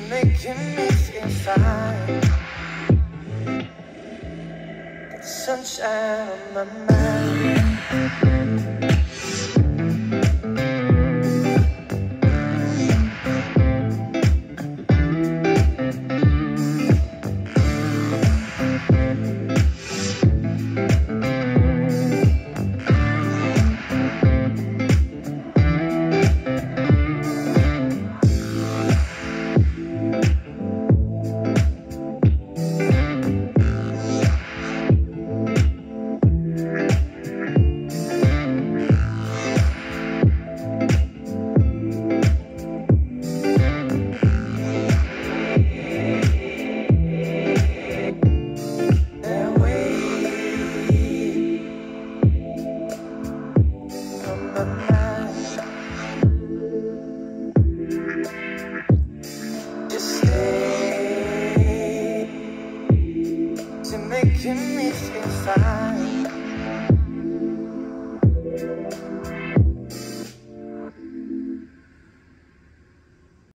you're making me feel fine. Got the sunshine on my mind. Making me feel fine.